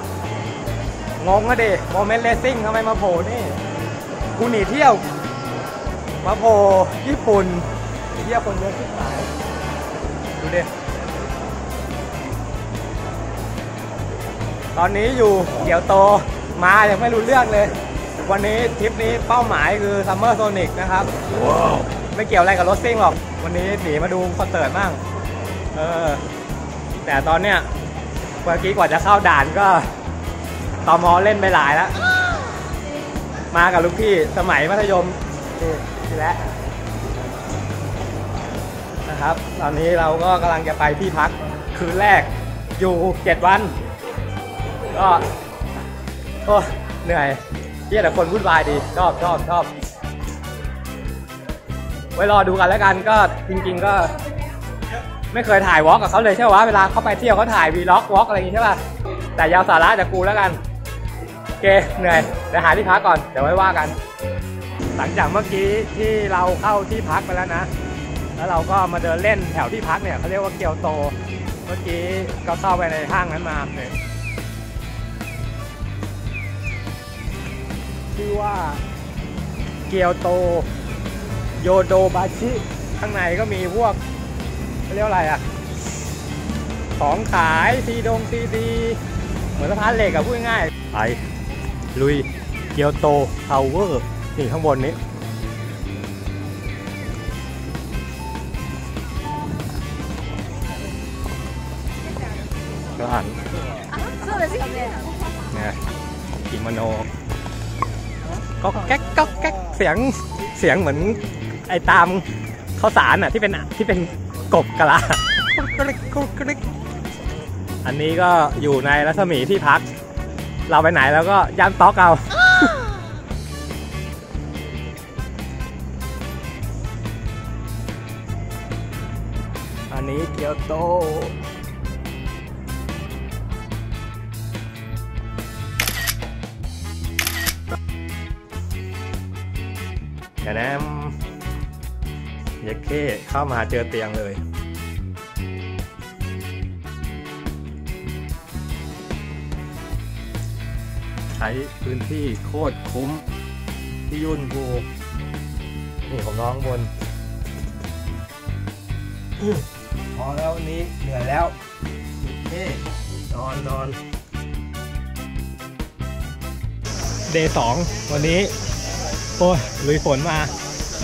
ครับงงก็ดิ Moment Racing ทำไมมาโผล่นี่กูหนีเที่ยว มาโผล่ญี่ปุ่นเที่ยวคนเยอะที่ไหนดูดิตอนนี้อยู่เกียวโตมายังไม่รู้เรื่องเลย วันนี้ทริปนี้เป้าหมายคือ Summer Sonic นะครับไม่เกี่ยวอะไรกับรถซิ่งหรอก วันนี้หนีมาดูคอนเสิร์ตบ้างเออแต่ตอนเนี้ยเมื่อกี้กว่าจะเข้าด่านก็ ตอมอเล่นไปหลายแล้ว มากับลูกพี่สมัยมัธยม นี่นี่แหละนะครับ ตอนนี้เราก็กำลังจะไปที่พักคืนแรกอยู่เจ็ดวัน ก็โอ้เหนื่อยเที่ยแต่คนวุ่นวายดี ชอบชอบชอบไว้รอดูกันแล้วกันก็จริง ๆ ก็ ไม่เคยถ่ายวอล์กกับเขาเลยใช่ไหมเวลาเขาไปเที่ยวเขาถ่ายวีล็อกวอล์กอะไรอย่างงี้ใช่ป่ะแต่ยาวสาระจากกูแล้วกัน เคเหนื่อยเดี๋ยวหาที่พักก่อน เดี๋ยวไว้ว่ากัน หลังจากเมื่อกี้ที่เราเข้าที่พักไปแล้วนะ แล้วเราก็มาเดินเล่นแถวที่พักเนี่ยเขาเรียกว่าเกียวโต เมื่อกี้ก็เข้าไปในห้างนั้นมาเนี่ยชื่อว่าเกียวโตโยโดบาชิ ข้างในก็มีพวกเขาเรียกอะไรอะของขายซีดงซีดี เหมือนสะพานเหล็กอะพูดง่ายไป ลุย Kyoto Tower นี่ข้างบนนี้ ก็อ่านเนี่ยกิโมโนก็แก๊กก็แก๊กเสียงเสียงเหมือนไอ้ตามข้าวสารอะที่เป็นที่เป็นกบกะลากริกกริกอันนี้ก็อยู่ในรัศมีที่พัก เราไปไหนแล้วก็ย่านต๊อกเอาอันนี้เกียวโตเดี๋ยวนะเยักเข้เข้ามาเจอเตียงเลย ใช้พื้นที่โคตรคุ้มที่ยุ่นภูนี่ผมน้องบนพอแล้ววันนี้เหนื่อยแล้วเฮ้นอนนอนเดย์สองวันนี้ โอ้ยลุยฝนมา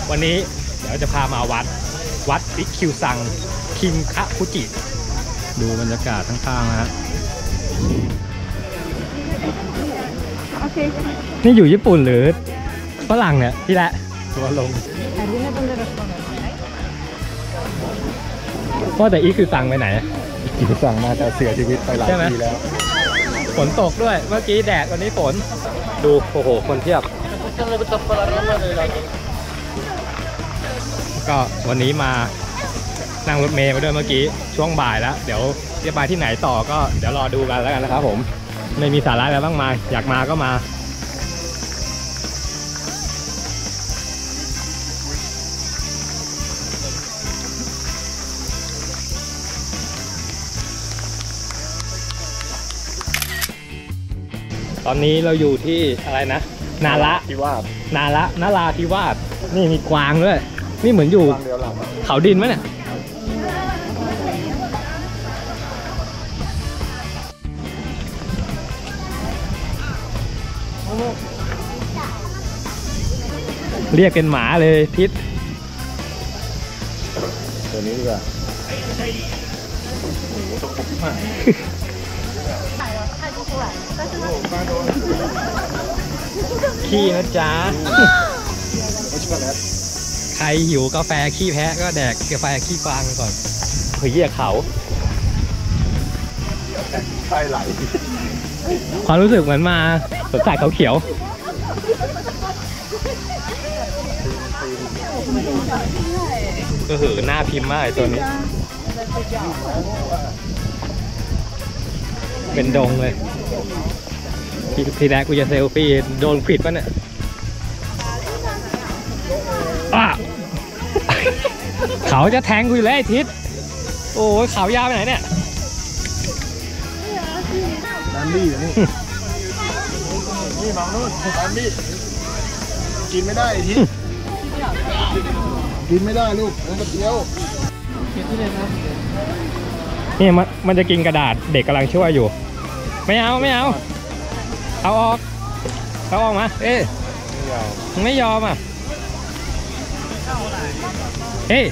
วันนี้เดี๋ยวจะพามาวัด วัดอิคิวซัง คิมคะคุจิ ดูบรรยากาศข้างๆนะฮะ นี่อยู่ญี่ปุ่นหรือฝรั่งเนี่ยพี่แหละตัวลงว่าแต่อีคิวซังไปไหนกินสั่งมาจะเสียชีวิตไปหลายใช่ไหมปีแล้ว ฝนตกด้วยเมื่อกี้แดดวันนี้ฝน ดูโอ้โหคนเทียบ ก็วันนี้มานั่งรถเมย์มาด้วยเมื่อกี้ช่วงบ่ายแล้ว เดี๋ยวจะไปที่ไหนต่อก็เดี๋ยวรอดูกันแล้วกันนะครับผม ไม่มีสาระอะไรบ้างมา อยากมาก็มาตอนนี้เราอยู่ที่อะไรนะ นาระที่ว่านาระนาราธิวาสนี่มีกวางด้วย นี่เหมือนอยู่วางเดียวหลับอะเขาดินไหมเนี่ย เรียกเป็นหมาเลยทิศตัวนี้ดีกว่าขี้นะจ๊ะใครหิวกาแฟขี้แพะก็แดกกาแฟขี้ฟางก่อนเฮ้ยเหี้ยเขาใช่ไหลความรู้สึกเหมือนมาสวนสัตว์เขาเขียว ก็เหอหน้าพิมพ์มากไอ้ตัวนี้ เป็นดงเลย ทีทีแรกกูจะเซลฟี่โดนขิดปะเนี่ยอ้าเขาจะแทงกูอยู่แล้วไอ้ทิศโอ้ยขาวยาวไปไหนเนี่ยあร้านบี้อยู่นี่ นี่มองนู่นร้านบี้กินไม่ได้ไอ้ที กินไม่ได้ลูกมันกระเทียวนี่มันมันจะกินกระดาษเด็กกำลังช่วยอยู่ ไม่เอาไม่เอา เอาออกเอาออกมา เอ๊ะมึงไม่ยอมอะเฮ้ย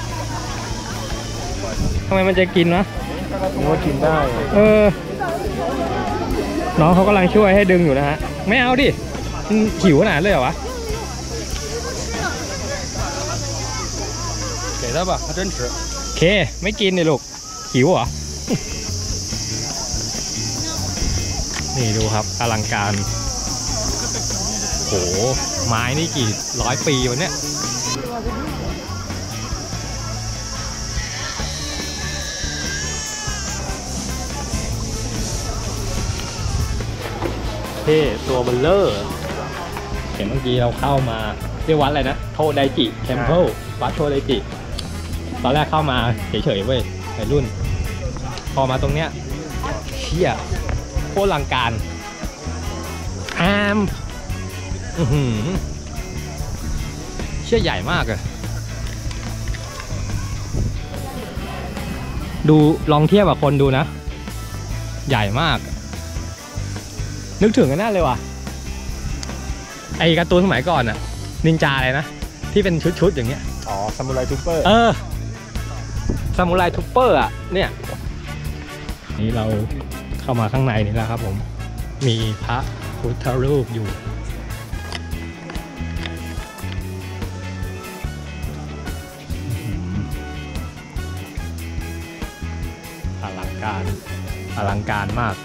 ทำไมมันจะกินวะนึกว่ากินได้ เออ น้องเขากำลังช่วยให้ดึงอยู่นะฮะ ไม่เอาดิมันหิวขนาดนั้นเลยเหรอวะ เก๋แล้วป่ะเดินเถอะเค ไม่กินเลยลูก หิวเหรอ นี่ดูครับอลังการ โห ไม้นี่กี่ร้อยปีวะเนี่ย เท่ตัวเบลเลอร์ เห็นเมื่อกี้เราเข้ามา เรียกวัดอะไรนะ โทไดจิ เทมเพิลวัดโทไดจิ ตอนแรกเข้ามาเฉยๆเว้ยในรุ่น พอมาตรงเนี้ยเชี่ยโคตรลังการแอมอื้อหือเชี่ยใหญ่มากอะดูลองเทียบกับคนดูนะ ใหญ่มาก นึกถึงกันน่าเลยว่ะ ไอการ์ตูนสมัยก่อนอะนินจาอะไรนะ ที่เป็นชุดๆอย่างเงี้ย อ๋อ Samurai Trooper เออ Samurai Trooper อะเนี่ยนี่เราเข้ามาข้างในนี่แล้วครับผมมีพระพุทธรูปอยู่อื้อหืออลังการอลังการมาก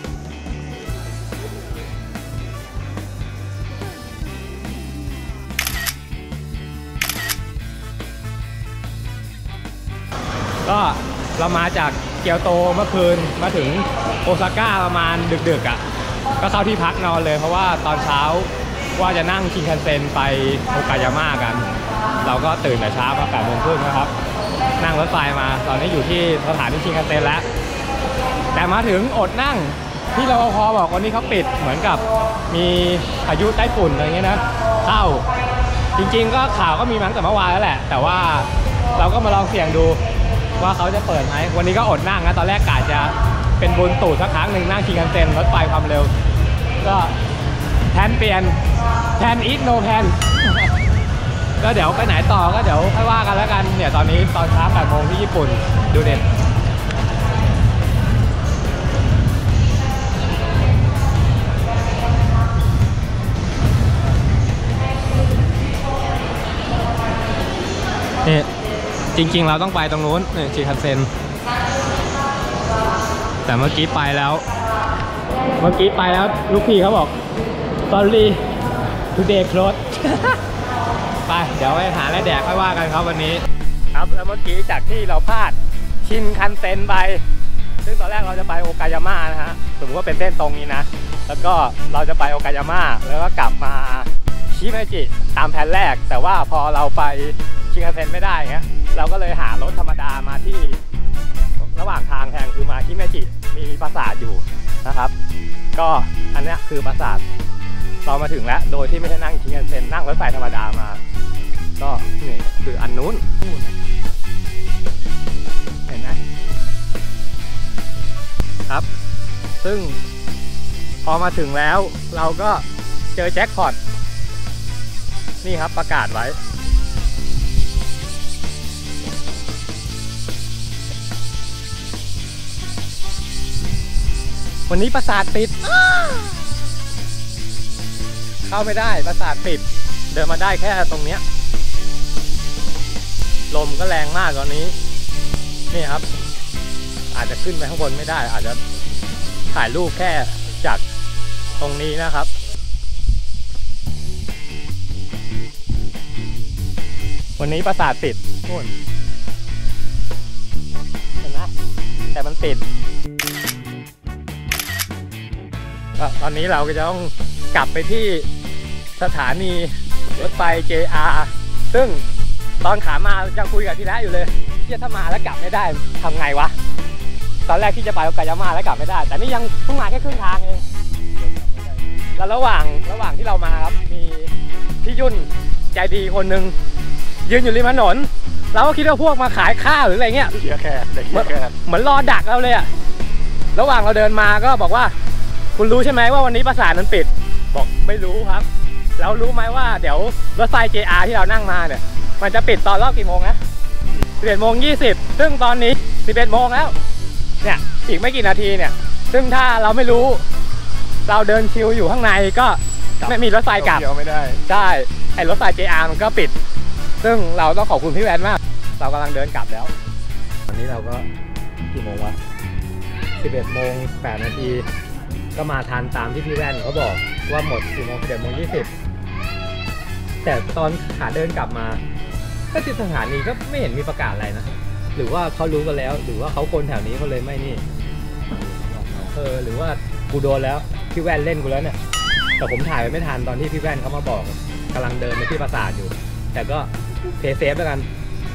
ก็เรามาจากเกียวโตเมื่อคืนมาถึงโอซาก้าประมาณดึกๆอะ่ะ ก็เข้าที่พักนอนเลย เพราะว่าตอนเช้าว่าจะนั่งชินคันเซ็นไปโอกายาม่ากัน เราก็ตื่นแต่เช้ามาแปดโมงครึ่งนะครับ นั่งรถไฟมาตอนนี้อยู่ที่สถานีชินคันเซ็นแล้ว แต่มาถึงอดนั่งที่รปภบอกวันนี้เขาปิดเหมือนกับมีพายุใต้ฝุ่นอะไรเงี้ยนะเข้าจริงๆก็ข่าวก็มีมาตั้งแต่เมื่อวานแล้วแหละ แต่ว่าเราก็มาลองเสี่ยงดู ว่าเขาจะเปิดไหมวันนี้ก็อดนั่งนะตอนแรกกะจะเป็นบุญตูดสักครั้งหนึ่งนั่งคิงกันเซ็นรถไฟความเร็ว ก็แทนเปลี่ยนแทนอีทโนแทนก็เดี๋ยวไปไหนต่อก็เดี๋ยวค่อยว่ากันแล้วกันเนี่ยตอนนี้ตอนเช้า8โมงที่ญี่ปุ่นดูเด่น จริง ๆ เราต้องไปตรงนู้นนี่ชิคันเซน แต่เมื่อกี้ไปแล้ว เมื่อกี้ไปแล้วลูกพี่เขาบอก sorry today close ไป เดี๋ยวไปหาอะแดกค่อยว่ากันครับวันนี้ ครับแล้วเมื่อกี้จากที่เราพลาดชินคันเซนไป ซึ่งตอนแรกเราจะไปโอกายาม่านะฮะสมมติว่าเป็นเส้นตรงนี้นะ แล้วก็เราจะไปโอกายาม่าแล้วก็กลับมาชิเมจิตามแผนแรก แต่ว่าพอเราไปชิคันเซนไม่ได้เงี้ย เราก็เลยหารถธรรมดามาที่ระหว่างทางแทนคือมาชิเมจิมีปราสาทอยู่นะครับ ก็อันนี้คือปราสาทเรามาถึงแล้วโดยที่ไม่ได้นั่งชินคันเซ็นนั่งรถไฟธรรมดามา ก็นี่คืออันนู้นเห็นไหมครับ ซึ่งพอมาถึงแล้วเราก็เจอแจ็คพอตนี่ครับประกาศไว้ วันนี้ประสาทปิด เข้าไม่ได้ประสาทปิด เดินมาได้แค่ตรงเนี้ย ลมก็แรงมากตอนนี้ นี่ครับ อาจจะขึ้นไปข้างบนไม่ได้ อาจจะถ่ายรูปแค่จากตรงนี้นะครับวันนี้ประสาทปิดนู่นเห็นไหมแต่มันปิด ตอนนี้เราก็จะต้องกลับไปที่สถานีรถไฟ JR ซึ่งตอนขามาจะคุยกับที่แรกอยู่เลยที่ถ้ามาแล้วกลับไม่ได้ทำไงวะ ตอนแรกที่จะไปโอกายาม่าแล้วกลับไม่ได้ แต่นี่ยังเพิ่งมาแค่ครึ่งทางเองแล้วระหว่างระหว่างที่เรามาครับมีพี่ยุ่นใจดีคนหนึ่งยืนอยู่ริมถนนเราก็คิดว่าพวกมาขายข้าวหรืออะไรเงี้ยเชียร์แขกเด็กเชียร์แขกเหมือนรอดักเราเลยอะระหว่างเราเดินมาก็บอกว่า คุณรู้ใช่ไหมว่าวันนี้ประสาทมันปิด บอกไม่รู้ครับ แล้วรู้ไหมว่าเดี๋ยวรถไฟ JR ที่เรานั่งมาเนี่ย มันจะปิดตอนรอบกี่โมงนะ11โมง20 ซึ่งตอนนี้ 11โมงแล้ว เนี่ย อีกไม่กี่นาทีเนี่ย ซึ่งถ้าเราไม่รู้ เราเดินชิวอยู่ข้างในก็ไม่มีรถไฟกลับเที่ยวไม่ได้ ใช่ ไอ้รถไฟ JR มันก็ปิด ซึ่งเราต้องขอบคุณพี่แวนมาก เรากำลังเดินกลับแล้ว วันนี้เราก็กี่โมงวะ11โมง8นาที ก็มาทันตามที่พี่แว่นเขาบอกว่าหมด4โมง11โมง20แต่ตอนขาเดินกลับมา ก็ที่สถานีก็ไม่เห็นมีประกาศอะไรนะ หรือว่าเขารู้กันแล้ว หรือว่าเขาคนแถวนี้เขาเลยไม่นี่ เออ หรือว่ากูโดนแล้ว พี่แว่นเล่นกูแล้วเนี่ย แต่ผมถ่ายไว้ไม่ทันตอนที่พี่แว่นเขามาบอกกำลังเดินไปที่ปราสาทอยู่ แต่ก็เพย์เซฟแล้วกัน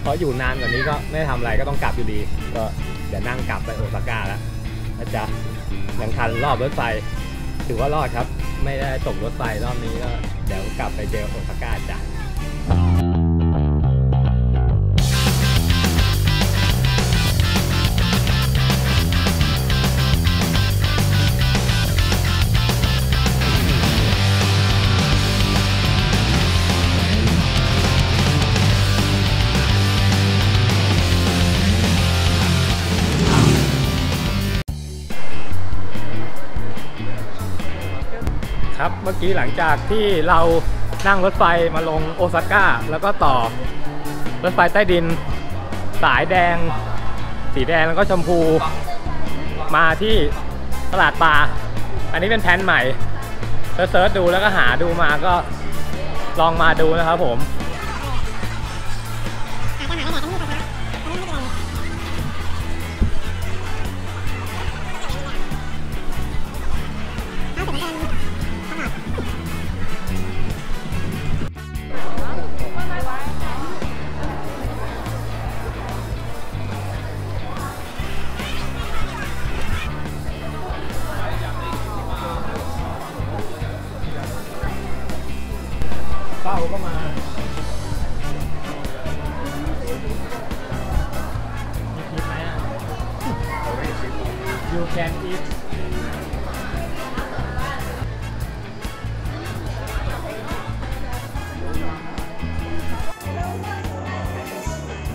เพราะอยู่นานกว่านี้ก็ไม่ได้ทำอะไรก็ต้องกลับอยู่ดี ก็เดี๋ยวนั่งกลับไปโอซาก้าแล้ว นะจ๊ะยังทันรอบรถไฟ ถือว่ารอดครับ ไม่ได้ตกรถไฟรอบนี้ก็เดี๋ยวกลับไปเจอโอซาก้าจ้ะ เมื่อกี้หลังจากที่เรานั่งรถไฟมาลงโอซาก้า แล้วก็ต่อรถไฟใต้ดิน สายแดง สีแดงแล้วก็ชมพู มาที่ตลาดปลา อันนี้เป็นแผนใหม่เซิร์ชดูแล้วก็หาดูมาก็ลองมาดูนะครับผม can eat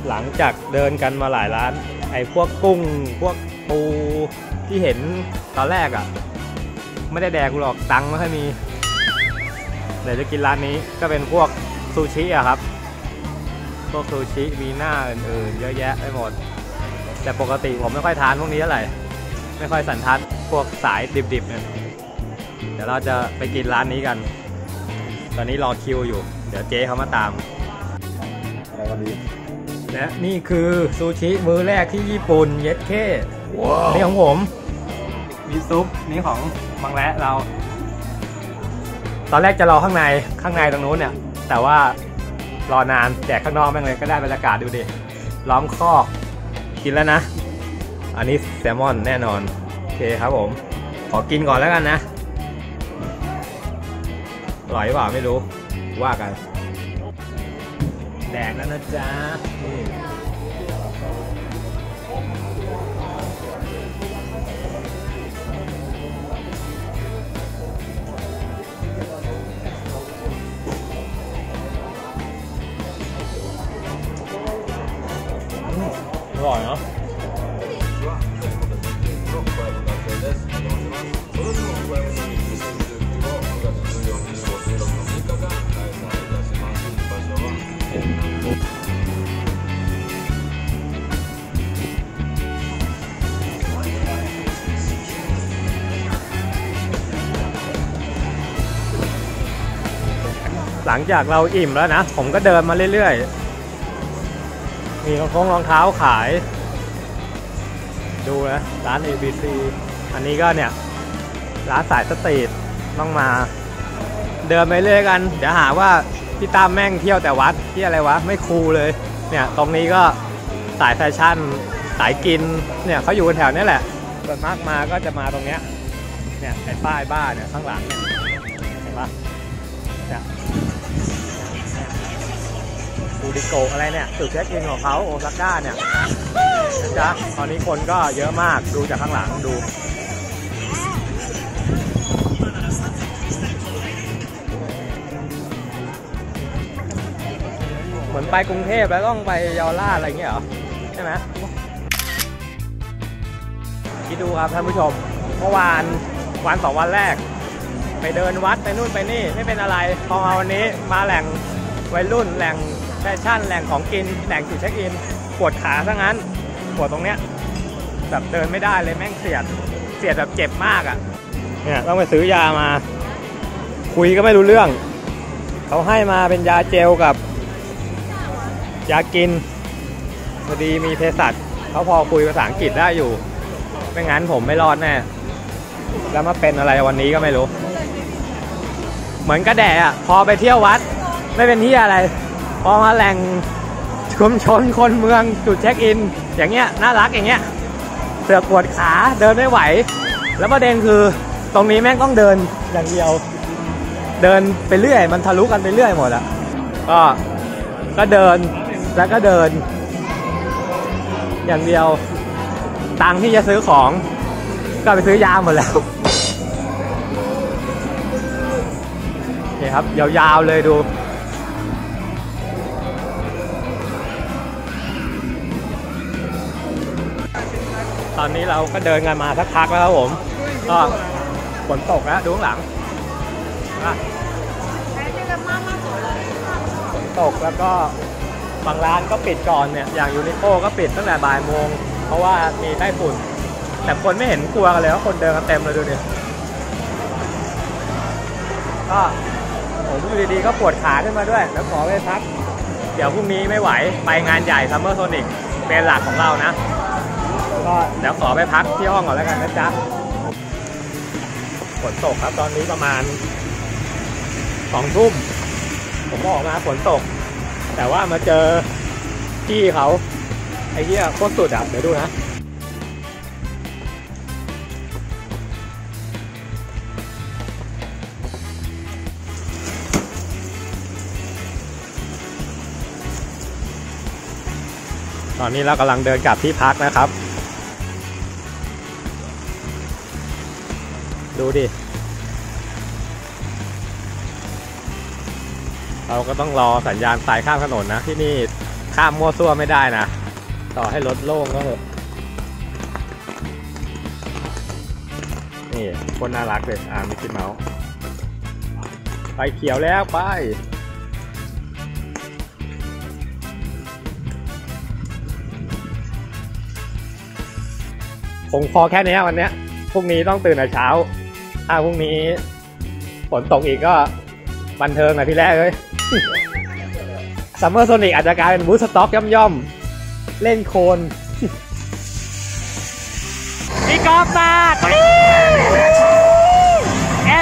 หลังจากเดินกันมาหลายร้าน ไอ้พวกกุ้ง พวกปูที่เห็นตอนแรกอะ ไม่ได้แดกกูหรอกตังค์ไม่ค่อยมีเดี๋ยวจะกินร้านนี้ก็เป็นพวกซูชิอะครับ พวกซูชิมีหน้าอื่นๆเยอะแยะไปหมด แต่ปกติผมไม่ค่อยทานพวกนี้เท่าไหร่ ไม่ค่อยสันทัดพวกสายดิบๆเนี่ยเดี๋ยวเราจะไปกินร้านนี้กัน ตอนนี้รอคิวอยู่ เดี๋ยวเจ๊เขามาตามอะไรวันนี้และนี่คือซูชิมื้อแรกที่ญี่ปุ่นเย็ดเข้ว้าวนี่ของผมมีซุปนี่ของมังแระเรา ตอนแรกจะรอข้างในข้างในตรงนู้นเนี่ย แต่ว่ารอนานแจกข้างนอกแม่งเลยก็ได้บรรยากาศดูดิล้อมคอกกินแล้วนะ อันนี้แซลมอนแน่นอน โอเคครับผม ขอกินก่อนแล้วกันนะ อร่อยเปล่าไม่รู้ ว่ากัน แดกแล้วนะจ๊ะนี่ หลังจากเราอิ่มแล้วนะ ผมก็เดินมาเรื่อยๆ มีรองท้องรองเท้าขาย ดูนะ ร้าน ABC อันนี้ก็เนี่ย ร้านสายสตรีทต้องมา เดินไปเรื่อยกัน เดี๋ยวหาว่าพี่ตามแม่งเที่ยวแต่วัดที่อะไรวะ ไม่คูลเลย เนี่ย ตรงนี้ก็สายแฟชั่น สายกิน เนี่ยเขาอยู่แถวเนี้ยแหละส่วนมากมาก็จะมาตรงเนี้ยเนี่ยไอ้ป้ายบ้านเนี่ยข้างหลังเนี่ย บูดิโกอะไรเนี่ยตึกเช็คอินของเขาโอซาก้าเนี่ยนะจ๊ะตอนนี้คนก็เยอะมากดูจากข้างหลังดูเหมือนไปกรุงเทพแล้วต้องไปเยาวราชอะไรเงี้ยเหรอ ใช่ไหมคิดดูครับท่านผู้ชม เมื่อวานวันสองวันแรก ไปเดินวัดไปนู่นไปนี่ ไม่เป็นอะไร พอมาวันนี้มาแหล่งวัยรุ่นแหล่ง แฟชั่นแหล่งของกินแหล่งจุดเช็คอินปวดขาซะงั้นปวดตรงเนี้ยแบบเดินไม่ได้เลยแม่งเสียดเสียดแบบเจ็บมากอะ่ะเนี่ยต้องไปซื้อยามา คุยก็ไม่รู้เรื่อง เขาให้มาเป็นยาเจลกับ ยากินพอดีมีเภสัชเขาพอคุยภาษาอังกฤษได้อยู่ไม่งั้นผมไม่รอดแน่แล้วมาเป็นอะไรวันนี้ก็ไม่รู้ เหมือนกระแดะอะพอไปเที่ยววัด ไม่เป็นที่อะไร พอมาแหล่งชุมชนคนเมืองจุดเช็คอิน อย่างเงี้ยน่ารักอย่างเงี้ยเสือปวดขาเดินไม่ไหว แล้วประเด็นคือตรงนี้แม่งต้องเดินอย่างเดียว เดินไปเรื่อย มันทะลุกันไปเรื่อยหมดอะก็ก็เดินแล้วก็เดิน อย่างเดียว ตังที่จะซื้อของ ก็ไปซื้อยาหมดแล้วนี่ครับยาวๆเลยดู ตอนนี้เราก็เดินกันมาสักพักแล้วครับผมก็ฝนตกแล้วดูข้างหลังฝนตกแล้วก็บางร้านก็ปิดก่อนเนี่ยอย่าง Uniqlo ก็ปิดตั้งแต่บ่ายโมง เพราะว่ามีไต้ฝุ่น แต่คนไม่เห็นกลัวกันเลยว่าคนเดินกันเต็มเลยดูดิก็ผมอยู่ดีๆก็ปวดขาขึ้นมาด้วย แล้วขอไปพัก เดี๋ยวพรุ่งนี้ไม่ไหวไปงานใหญ่ Summer Sonic เป็นหลักของเรานะ ก็เดี๋ยวขอไปพักที่ห้องก่อนแล้วกันนะจ๊ะฝนตกครับตอนนี้ประมาณสองทุ่มผมออกมาฝนตก แต่ว่ามาเจอพี่เขา ไอ้เหี้ยโคตรสุดอะ เดี๋ยวดูนะตอนนี้เรากำลังเดินกลับที่พักนะครับ ดูดิ เราก็ต้องรอสัญญาณไฟข้ามถนนนะ ที่นี่ข้ามมั่วซั่วไม่ได้นะ ต่อให้รถโล่งก็เถอะนี่คนน่ารักเลยอ่ามิกกี้เมาส์ไฟเขียวแล้วไปผมพอแค่นี้วันนี้พรุ่งนี้ต้องตื่นแต่เช้า ถ้าพรุ่งนี้ฝนตกอีกก็บันเทิงหน่อยพี่แรกเลยซัมเมอร์โซนิกอาจจะกลายเป็นบูสต็อกย่อมๆ เล่นโคนมีกอล์ฟมาตรี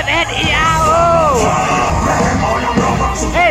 F S E R O เฮ้ย